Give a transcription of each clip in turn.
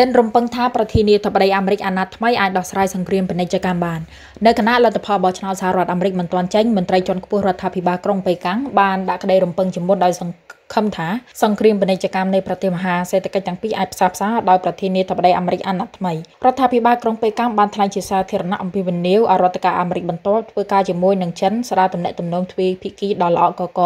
ចិនរំពឹងថាប្រធានាធិបតីអាមេរិកអាណត្តិថ្មីអាចដោះស្រាយសង្គ្រាមពាណិជ្ជកម្មបាននៅគណៈលទ្ធផលបោះឆ្នោតសហរដ្ឋអាមេរិកមិនទាន់ចេញមន្ត្រីជាន់ខ្ពស់រដ្ឋាភិបាលក្រុងប៉េកាំងបានដាក់ក្តីរំពឹងជាមុនដោយសង្ខឹមថាសង្គ្រាមពាណិជ្ជកម្មនៃប្រទេសមហាសេដ្ឋកិច្ចទាំងពីរអាចផ្សារផ្សាដោយប្រធានាធិបតីអាមេរិកអាណត្តិថ្មីរដ្ឋាភិបាលក្រុងប៉េកាំងបានថ្លែងជាសាធារណៈអំពីវិនិយោគឲ្យរដ្ឋការអាមេរិកបន្តធ្វើការជាមួយនឹងចិនស្ដារទំនាក់ទំនងទ្វេភាគីដ៏ល្អកក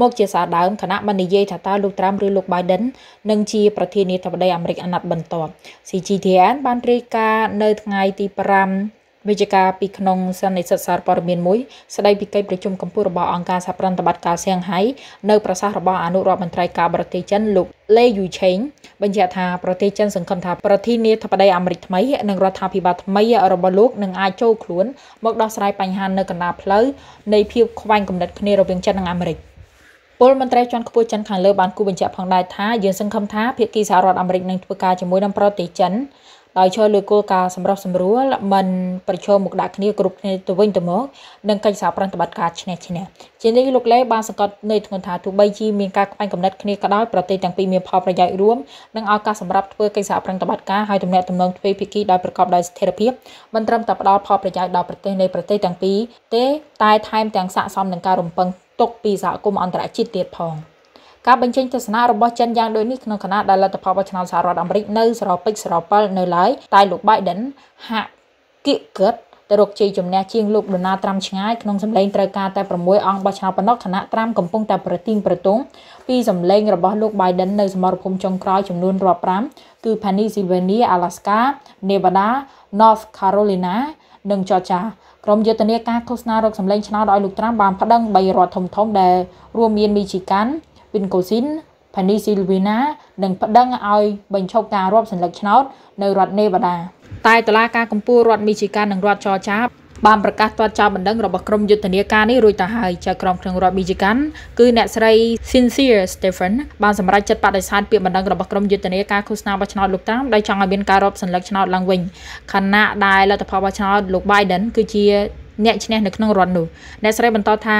មកជាសារដើមគណៈបាននិយាយថាតើលោកត្រាំឬលោក Biden នឹងជាប្រធានាធិបតីអាមេរិកអាណត្តិបន្ទាប់ CGTN បានរាយការណ៍នៅថ្ងៃទី5 វិជ្ជការពីក្នុងសន្និសីទសារព័ត៌មានមួយស្ដីពីកិច្ចប្រជុំកម្ពុជារបស់អង្គការសហប្រតិបត្តិការសៀងហៃនៅប្រសាសន៍របស់អនុរដ្ឋមន្ត្រីការបរទេសចិនលោកលេយូឆេងបញ្ជាក់ថាប្រទេសចិនសង្ឃឹមថាប្រធានាធិបតីអាមេរិកថ្មីនិងរដ្ឋាភិបាលថ្មីរបស់លោកនឹងអាចចូលខ្លួនមកដោះស្រាយបញ្ហានៅកណ្ដាលផ្លូវនៃភាពខ្វែងគំនិតគ្នារវាងចិននិងអាមេរិកពលមន្ត្រីជាន់ខ្ពស់ចិនខាងលើបានគូបញ្ជាក់ផងដែរថាយើងសង្ឃឹមថាភាគីសហរដ្ឋអាមេរិកនឹងធ្វើការជាមួយនឹងប្រទេសចិន ដោយឈរលើគោលការណ៍សម្រុះសម្រួលមិនប្រឈមមុខដាក់គ្នាគ្រប់គ្នាទៅវិញទៅមកនិងកិច្ចសហប្រតិបត្តិការឈ្នះឈ្នះជានេះលោកលេបានសង្កត់នៅធ្ងន់ថាទោះបីជាមានការខ្វែងគំនិតគ្នាក៏ដោយប្រទេសទាំងពីរមានផលប្រយោជន៍រួមនិងឱកាសសម្រាប់ធ្វើកិច្ចសហប្រតិបត្តិការហើយទំនាក់ទំនងទ្វេភាគីដោយប្រកបដោយស្ថិរភាពមិនត្រឹមតែផ្ដល់ផលប្រយោជន៍ដល់ប្រទេសនៃប្រទេសទាំងពីរទេតែថែមទាំងស័ក្តិសមនឹងការរំពឹងទុកពីសហគមន៍អន្តរជាតិទៀតផង។ ការបញ្ចេញទស្សនៈរបស់ចិនយ៉ាងដូចនេះក្នុងគណៈដែលលទ្ធផលបោះឆ្នោតសហរដ្ឋអាមេរិកនៅស្រពេចស្រពិលនៅឡើយតែលោក Biden ហាក់គៀកកិតទៅរកជ័យជំនះជាងលោកដូណាល់ត្រាំឆ្ងាយក្នុងសម្លេងត្រូវការតែ6អង្គបោះឆ្នោតប៉ុណ្ណោះគណៈត្រាំកំពុងតែប្រទីងប្រទងពីសម្លេងរបស់លោក Biden នៅសមរភូមិចុងក្រោយចំនួនរាប់5គឺ Pennsylvania, Alaska, Nevada, North Carolina និង Georgia ក្រុមយុទ្ធនាការឃោសនារកសម្លេងឆ្នោតឲ្យលោកត្រាំបានប្តឹង3រដ្ឋធំៗដែលរួមមាន Michigan Wisconsin Pennsylvania និងប្តឹងឲ្យបញ្ឈប់ការរាប់សន្លឹកឆ្នោតនៅរដ្ឋ Nevada តែតុលាការកំពូលរដ្ឋ Michigan និងរដ្ឋ Georgia បានប្រកាសទាត់ចោលបណ្ដឹងរបស់ក្រុមយុទ្ធនាការនេះរួចទៅហើយចៅក្រមក្នុងរដ្ឋ Michigan គឺអ្នកស្រី Cynthia Stephen បានសម្រេចចិត្តបដិសេធពាក្យបណ្ដឹងរបស់ក្រុមយុទ្ធនាការឃោសនាបោះឆ្នោតលោកតាមដោយចង់ឲ្យមានការរាប់សន្លឹកឆ្នោតឡើងវិញខណៈដែលលទ្ធផលបោះឆ្នោតលោក Biden គឺជាអ្នកឈ្នះនៅក្នុងរដ្ឋនោះអ្នកស្រីបន្តថា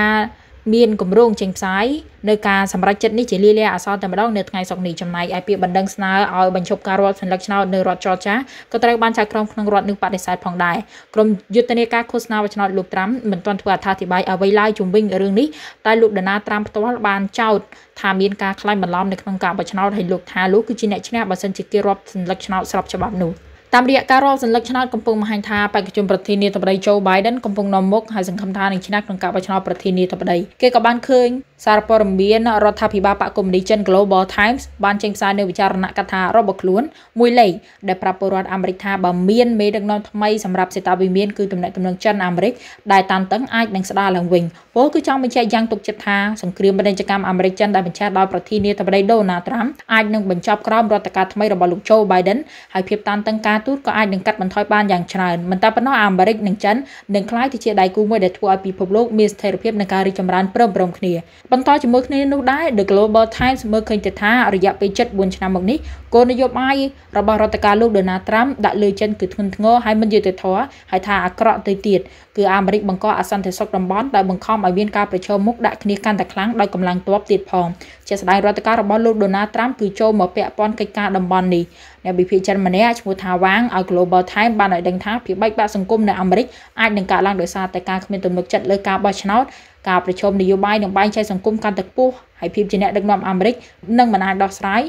មានគម្រោងចេញផ្សាយនៅការសម្រេចចិត្តនេះជាលាលាអសរតែម្ដងនៅថ្ងៃសុក្រនេះចំណែកឯពាក្យបណ្ដឹងស្នើឲ្យបញ្ឈប់ការរដ្ឋសញ្ញាឆ្នោតនៅរដ្ឋ Georgia ក៏ត្រូវបានចៅក្រមក្នុងរដ្ឋនឹងបដិសេធផងដែរក្រុមយុទ្ធនាការឃោសនាឆ្នោតលោកត្រាំមិនទាន់ធ្វើអត្ថាធិប្បាយអ្វីឡើយជុំវិញរឿងនេះតែលោកដាណាត្រាំផ្ទាល់បានចោទថាមានការក្លែងបន្លំនៅក្នុងការបោះឆ្នោតហើយលោកថាលោកគឺជាអ្នកឈ្នះបើសិនជាគេរាប់សញ្ញាឆ្នោតស្របច្បាប់នោះ តាមរយៈការរាល់សញ្ញាឆ្នោតកំពុងបង្ហាញថាបេក្ខជនប្រធានាធិបតី Joe Biden កំពុងនាំមុខហើយសង្ឃឹមថានឹងឈ្នះក្នុងការបោះឆ្នោតប្រធានាធិបតីគេក៏បានឃើញសារព័ត៌មានរដ្ឋាភិបាលបកកុម្មុយនីចិន Global Times បានចេញផ្សាយនៅវិចារណកថារបស់ខ្លួនមួយលេខដែលប្រាប់ពលរដ្ឋអាមេរិកថាបើមានមេដឹកនាំថ្មីសម្រាប់សេតាវិមានគឺទំនាក់ទំនងចិនអាមេរិកដែលតានតឹងអាចនឹងស្ដារឡើងវិញពលគឺចង់បញ្ជាក់យ៉ាងទុកចិត្តថាសង្គ្រាមពាណិជ្ជកម្មអាមេរិកចិនដែលបញ្ឆេះដោយប្រធានាធិបតី Donald Trump អាចនឹងបញ្ចប់ក្រោមរដ្ឋការថ្មីរបស់លោក Joe Biden ហើយភាពតានតឹងការទូតក៏អាចនឹងកាត់បន្ថយបានយ៉ាងច្រើនមិនតែប៉ុណ្ណោះអាមេរិកនិងចិននឹងក្លាយទៅជាដៃគូមួយដែលធ្វើឲ្យពិភពលោកមានស្ថិរភាពនិងការរីកចម្រើនព្រមព្រំគ្នាបន្តជាមួយគ្នានោះដែរ The Global Times មើលឃើញទៅថារយៈពេល74ឆ្នាំមកនេះគោលនយោបាយរបស់រដ្ឋការលោក Donald Trump ដាក់លើចិនគឺធ្ងន់ធ្ងរហើយមិនយុត្តិធម៌ហើយថាអាក្រក់ទៅទៀតគឺអាមេរិកបង្កអសន្តិសុខតំបន់ដែលបង្ខំឲ្យមានការប្រឈមមុខដាក់គ្នាកាន់តែខ្លាំងដោយកម្លាំងទ័ពទៀតផងជាស្ដែងរដ្ឋការរបស់លោក Donald Trump គឺចូលមកពាក់ព័ន្ធកិច្ចការតំបន់នេះអ្នកវិភាគចិនម្នាក់ឈ្មោះថាវ៉ាងឲ្យ Global Times បានឲ្យដឹងថាភាពបែកបាក់សង្គមនៅអាមេរិកអាចនឹងកើតឡើងដោយសារតែការគ្មានទំនុកចិត្តលើការបោះឆ្នោតការប្រជុំនយោបាយនិងបែងចែកសង្គមកាន់តែខ្ពស់ហើយភាពជាអ្នកដឹកនាំអាមេរិកនឹងមិនអាចដោះស្រាយ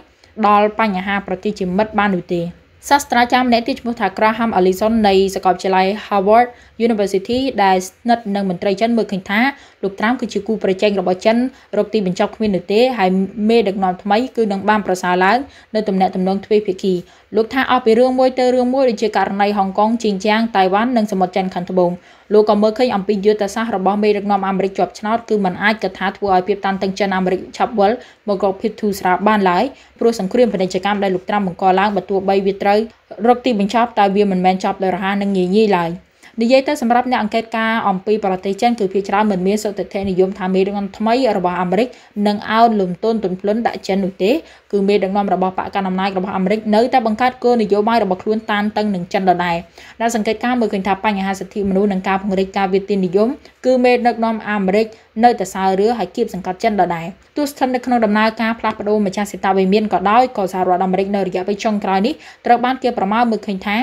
ដល់បញ្ហាប្រទេសជាមិត្តបាននោះទេ សាស្ត្រាចារ្យម្នាក់ទៀតឈ្មោះថា Graham Allison នៃសាកលវិទ្យាល័យ Harvard University ដែលស្និទ្ធនឹងមន្ត្រីចិនមើលឃើញថាលោកត្រាំគឺជាគូប្រជែងរបស់ចិនរកទីបញ្ចប់គ្មាននោះទេហើយមេដឹកនាំថ្មីគឺនឹងបានប្រសើរឡើងនៅទំនាក់ទំនងទ្វេភាគីលោកថាអស់ពីរឿងមួយទៅរឿងមួយដូចជាករណីហុងកុងជីងជាងតៃវ៉ាន់និងសមុទ្រចិនខាងត្បូង លោកក៏មើលឃើញអំពីយុទ្ធសាស្ត្ររបស់មេដឹកនាំអាមេរិកជាប់ឆ្នោតគឺมันអាចកថាធ្វើឲ្យភាពតានតឹងចិនអាមេរិកឆាប់វិលមករកភាពធូរស្រាលបានឡើយព្រោះសង្គ្រាមពាណិជ្ជកម្មដែលលោកត្រាំបង្កឡើងបើទោះបីវាត្រូវរកទីបញ្ចប់តែវាមិនមែនចប់ដោយរហ័សនិងងាយងាយឡើយ។ និយាយទៅសម្រាប់អ្នកអង្កេតការណ៍អំពីប្រទេសចិនគឺភាគច្រើនមិនមានសុតិធិនិយមថាមេដឹកនាំថ្មីរបស់អាមេរិកនឹងអោនលំទោនទន់ភ្លន់ដាក់ចិននោះទេគឺមេដឹកនាំរបស់បកកណ្ដាលអំណាចរបស់អាមេរិកនៅតែបង្កើតគោលនយោបាយរបស់ខ្លួនតានតឹងនឹងចិនដដែលដែលសង្កេតការណ៍មើលឃើញថាបញ្ហាសិទ្ធិមនុស្សនិងការពង្រីកការវិទាននិយមគឺមេដឹកនាំអាមេរិកនៅតែសើរឺហើយគៀបសង្កត់ចិនដដែលទោះស្ថិតនៅក្នុងដំណើរការផ្លាស់ប្ដូរម្ចាស់សេតាវិមានក៏ដោយក៏សហរដ្ឋអាមេរិកនៅរយៈពេលចុងក្រោយនេះត្រូវបានគេប្រមាលមើលឃើញថា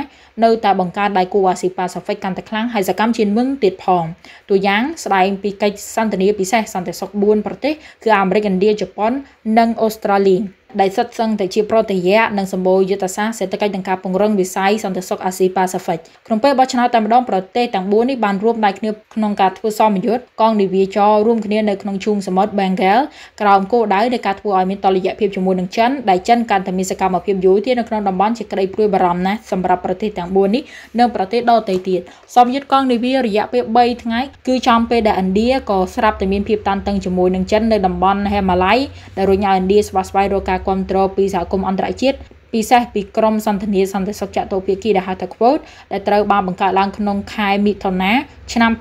នៅតែបង្កើតដៃគូអាស៊ីប៉ាស៊ីហ្វិកកាន់តែខ្លាំងហើយសកម្មជាងមុនទៀតផងតួយ៉ាងស្ដែងពីកិច្ចសន្ទនាពិសេសសន្តិសុខ4ប្រទេសគឺអាមេរិកឥណ្ឌាជប៉ុននិងអូស្ត្រាលី ដែលសិតសឹងតែជាប្រតិយៈនិងសម្បូរយុទ្ធសាស្ត្រសេដ្ឋកិច្ចនិងការពង្រឹងវិស័យសន្តិសុខអាស៊ីប៉ាស៊ីហ្វិកក្នុងពេលបោះឆ្នោតតែម្ដងប្រទេសទាំង4នេះបានរួមដៃគ្នាក្នុងការធ្វើសមយុទ្ធកងនាវាចររួមគ្នានៅក្នុងឈូងសមុទ្រ Bengal ក្រោមគោលដៅនៃការធ្វើឲ្យមានតុល្យភាពជាមួយនឹងចិនដែលចិនកាន់តែមានសកម្មភាពយូរទៀតនៅក្នុងតំបន់ជាក្តីព្រួយបារម្ភណាស់សម្រាប់ប្រទេសទាំង4នេះនិងប្រទេសដទៃទៀតសមយុទ្ធកងនាវារយៈពេល3ថ្ងៃគឺចំពេលដែលឥណ្ឌាក៏ស្រាប់តែមានភាពតានតឹងជាមួយនឹងចិននៅតំបន់ហេម៉ាឡៃដែលរុញឲ្យឥណ្ឌាស្វាស្វែងរកការគ្រប់គ្រងពីសហគមន៍អន្តរជាតិពិសេសពីក្រមសន្ទនាសន្តិសុខចតុភាគីដែលហៅថា quote ដែលត្រូវបានបង្កើតឡើងក្នុងខែមិថុនាឆ្នាំ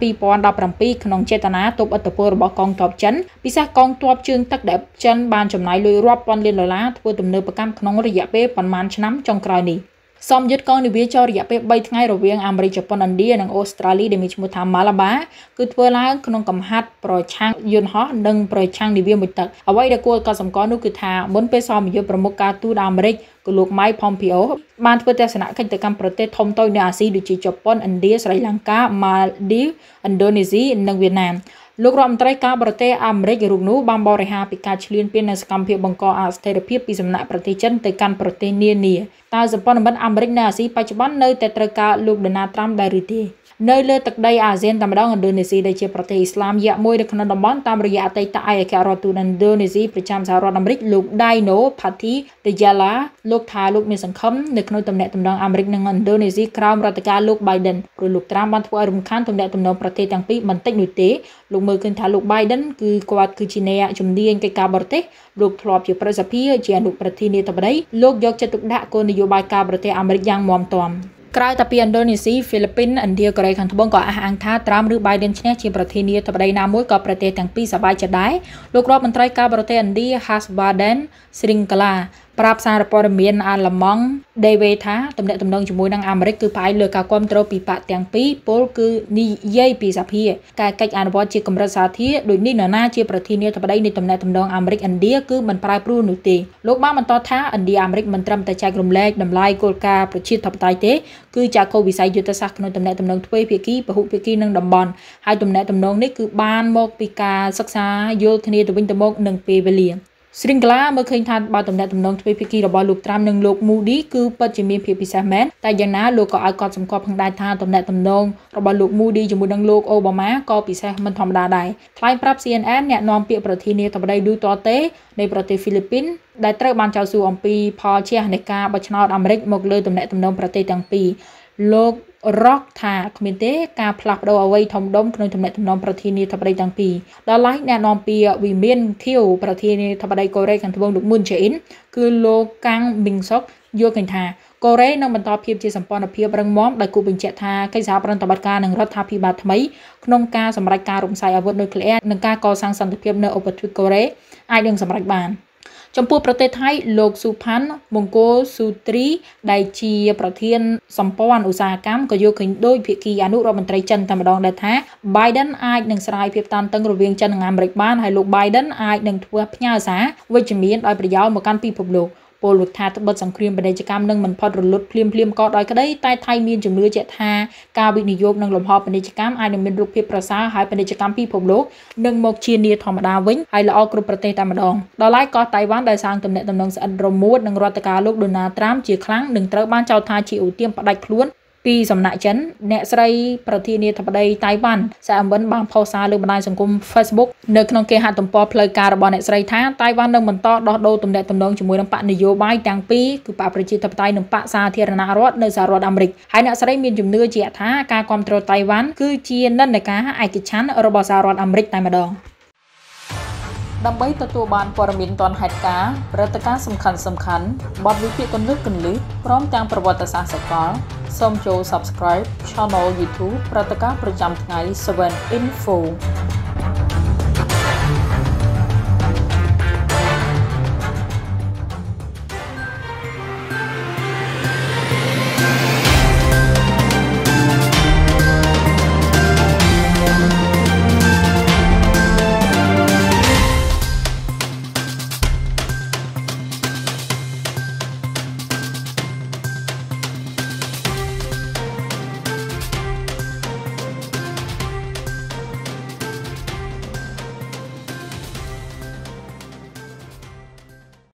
2017ក្នុងចេតនាទប់ឥទ្ធិពលរបស់កងទ័ពចិនពិសេសកងទ័ពជើងទឹកដែលចិនបានចំណាយលុយរាប់ពាន់លានដុល្លារធ្វើទំនើបកម្មក្នុងរយៈពេលប្រមាណឆ្នាំចុងក្រោយនេះ សមយុទ្ធកងនាវាចររយៈពេល3ថ្ងៃរវាងអាមេរិកជប៉ុនឥណ្ឌានិងអូស្ត្រាលីដែលមានឈ្មោះថា Malabar គឺធ្វើឡើងក្នុងកំហាត់ប្រឆាំងយន្តហោះនិងប្រឆាំងនាវាមួយទឹកអ្វីដែលគួរឲ្យកត់សម្គាល់នោះគឺថាមុនពេលសមយុទ្ធប្រមុខការទូតអាមេរិកគឺលោក Mike Pompeo បានធ្វើទស្សនកិច្ចទៅកាន់ប្រទេសធំតូចនៅអាស៊ីដូចជាជប៉ុនឥណ្ឌាស្រីលង្កា Maldives ឥណ្ឌូនេស៊ីនិងវៀតណាមលោករដ្ឋមន្ត្រីការបរទេសអាមេរិករូបនោះបានបរិហារពីការឈ្លានពាននៅសកម្មភាពបង្កអស្ថិរភាពពីសំណាក់ប្រទេសចិនទៅកាន់ប្រទេសនានាតើសម្ព័ន្ធមិត្តអាមេរិកនៅអាស៊ីបច្ចុប្បន្ននៅតែត្រូវការលោកដូណាល់ត្រាំដែរឬទេ នៅលើទឹកដីអាស៊ានតែម្ដងឥណ្ឌូនេស៊ីដែលជាប្រទេសអ៊ីស្លាមយៈមួយនៅក្នុងតំបន់តាមរយៈអតីតឯកអគ្គរដ្ឋទូតឥណ្ឌូនេស៊ីប្រចាំសហរដ្ឋអាមេរិកលោក Dino Patti Dejala លោកថាលោកមានសង្ឃឹមនៅក្នុងទំនាក់ទំនងអាមេរិកនិងឥណ្ឌូនេស៊ីក្រោមរដ្ឋការលោក Biden ព្រោះលោកត្រាំបានធ្វើឲ្យរំខានទំនាក់ទំនងប្រទេសទាំងពីរបន្តិចនោះទេលោកមើលឃើញថាលោក Biden គឺគាត់គឺជាអ្នកជំនាញកិច្ចការបរទេសលោកធ្លាប់ជាប្រសិទ្ធភាពជាអនុប្រធានាធិបតីលោកយកចិត្តទុកដាក់គោលនយោបាយការបរទេសអាមេរិកយ៉ាងមាំទាំ ក្រៅតែពីឥណ្ឌូនេស៊ីហ្វីលីពីនឥណ្ឌាកូរ៉េខាងត្បូងក៏អះអាងថាត្រាំឬ Biden ឈ្នះជាប្រធានាធិបតីណាមួយក៏ប្រទេសទាំងពីរសប្បាយចិត្តដែរលោករដ្ឋមន្ត្រីការបរទេសឥណ្ឌា Hasbaden Sringala ប្រាប់សារព័ត៌មានអាល្លឺម៉ង់ Dave ថាទំនាក់ទំនងជាមួយនឹងអាមេរិកគឺផ្អែកលើការគ្រប់គ្រងពីបកទាំងពីរពលគឺនិយាយពីសភាការកិច្ចអនុវត្តជាកម្រិតសាធារដូចនេះនរណាជាប្រធានាធិបតីនៃទំនាក់ទំនងអាមេរិកឥណ្ឌាគឺមិនប្រែប្រួលនោះទេលោកបានបន្តថាឥណ្ឌាអាមេរិកមិនត្រឹមតែចែករំលែកតម្លៃគោលការណ៍ប្រជាធិបតេយ្យទេគឺចាក់គោលវិស័យយុទ្ធសាស្ត្រក្នុងទំនាក់ទំនងទ្វេភាគីពហុភាគីនិងតំបន់ហើយទំនាក់ទំនងនេះគឺបានមកពីការសិក្សាយល់គ្នាទៅវិញទៅមកនឹងពេលវេលា ស្រីងក្លាមើលឃើញថាបើតំណែងតំណងទ្វេភាគីរបស់លោកត្រាំនិងលោកមូឌីគឺពិតជាមានភាពពិសេសមែនតែយ៉ាងណាលោកក៏ឲ្យកត់សម្គាល់ផងដែរថាតំណែងតំណងរបស់លោកមូឌីជាមួយនឹងលោកអូបាម៉ាក៏ពិសេសមិនធម្មតាដែរថ្លែងប្រាប់ CNN អ្នកនាំពាក្យប្រធានាធិបតីឌូតតេនៃប្រទេសហ្វីលីពីនដែលត្រូវបានចោទសួរអំពីផលជះនៃការបោះឆ្នោតអាមេរិកមកលើតំណែងតំណងប្រទេសទាំងពីរ លោករកថាគ្មានទេការផ្លាស់ប្ដូរអ្វីធំដុំក្នុងទំនាក់ទំនងប្រធានាធិបតីទាំងពីរដល់ឡែកអ្នកនាំពាក្យវិមានខៀវប្រធានាធិបតីកូរ៉េខាងត្បូងលោកមុនជេអ៊ីនគឺលោកកាំងមីងសុកយល់ឃើញថាកូរ៉េនឹងបន្តភាពជាសម្ព័ន្ធភាពរឹងមាំដោយគូបញ្ជាក់ថាកិច្ចសហប្រតិបត្តិការនឹងរដ្ឋាភិបាលថ្មីក្នុងការសម្រេចការរំសាយអាវុធនុយក្លេអ៊ែរនិងការកសាងសន្តិភាពនៅឧបទ្វីបកូរ៉េអាចនឹងសម្រេចបាន។ ចំពោះប្រទេសថៃលោកស៊ូផាន់មង្គលស៊ូទ្រីដែលជាប្រធានសម្ព័ន្ធឧស្សាហកម្មក៏យល់ឃើញដោយភាគីអនុរដ្ឋមន្ត្រីចិនតែម្ដងដែរថា Biden អាចនឹងស្រាយភាពតានតឹងរវាងចិននិងអាមេរិកបានហើយលោក Biden អាចនឹងធ្វើផ្ញើសារវិជ្ជមានដោយប្រយោជន៍មកកាន់ពិភពលោក ពលរដ្ឋថាត្បិតសង្គ្រាមពាណិជ្ជកម្មនឹងមិនផុតរលត់ភ្លាមភ្លាមក៏ដោយក្តីតែថៃមានជំនឿជាក់ថាការវិនិយោគនិងលំហពាណិជ្ជកម្មអាចនឹងមានរូបភាពប្រសើរហើយពាណិជ្ជកម្មពិភពលោកនឹងមកជានីធម្មតាវិញហើយល្អគ្រប់ប្រទេសតែម្ដងដល់ឡែកក៏តៃវ៉ាន់ដែលសាងទំនាក់ទំនងស្អិតរមួតនឹងរដ្ឋការលោកដូណាល់ត្រាំជាខ្លាំងនឹងត្រូវបានចោទថាជាឧទាមផ្ដាច់ខ្លួន ពីសំណាក់ចិនអ្នកស្រីប្រធានាធិបតីតៃវ៉ាន់សាអឹមវិនបានផុសសារលើបណ្ដាញសង្គម Facebook នៅក្នុងគេហទំព័រផ្លូវការរបស់អ្នកស្រីថាតៃវ៉ាន់នឹងបន្តដោះដូរទំនាក់ទំនងជាមួយនឹងបកនយោបាយទាំងពីរគឺបកប្រជាធិបតេយ្យនិងបកសាធារណរដ្ឋនៅសហរដ្ឋអាមេរិកហើយអ្នកស្រីមានជំនឿជាក់ថាការគ្រប់គ្រងតៃវ៉ាន់គឺជានិន្នាការឯកច្ឆន្ទរបស់សហរដ្ឋអាមេរិកតែម្ដង ដើម្បីទទួលបានព័ត៌មានទាន់ហេតុការណ៍ព្រឹត្តិការណ៍សំខាន់សំខាន់បទវិភាគគន្លឹះគន្លឹះព្រមទាំងប្រវត្តិសាស្ត្រសកលសូមចូល Subscribe Channel YouTube ព្រឹត្តិការណ៍ប្រចាំថ្ងៃ7 Info